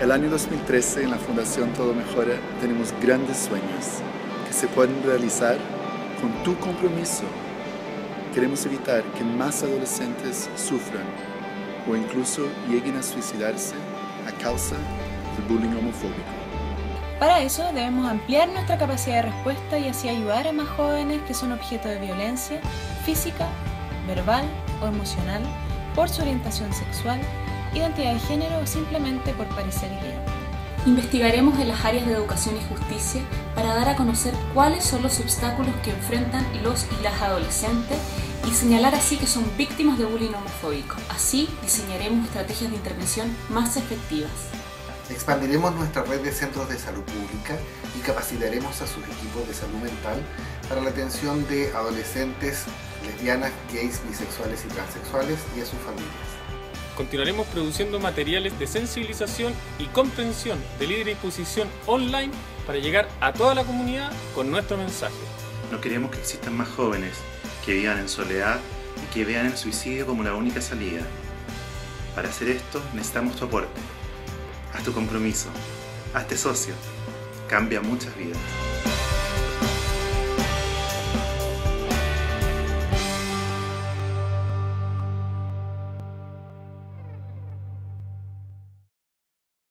El año 2013 en la Fundación Todo Mejora tenemos grandes sueños que se pueden realizar con tu compromiso. Queremos evitar que más adolescentes sufran o incluso lleguen a suicidarse a causa del bullying homofóbico. Para eso debemos ampliar nuestra capacidad de respuesta y así ayudar a más jóvenes que son objeto de violencia física, verbal o emocional por su orientación sexual, identidad de género o simplemente por parecer gay. Investigaremos en las áreas de educación y justicia para dar a conocer cuáles son los obstáculos que enfrentan los y las adolescentes y señalar así que son víctimas de bullying homofóbico. Así diseñaremos estrategias de intervención más efectivas. Expandiremos nuestra red de centros de salud pública y capacitaremos a sus equipos de salud mental para la atención de adolescentes, lesbianas, gays, bisexuales y transexuales y a sus familias. Continuaremos produciendo materiales de sensibilización y comprensión de libre disposición online para llegar a toda la comunidad con nuestro mensaje. No queremos que existan más jóvenes que vivan en soledad y que vean el suicidio como la única salida. Para hacer esto necesitamos tu aporte. Haz tu compromiso. Hazte socio. Cambia muchas vidas.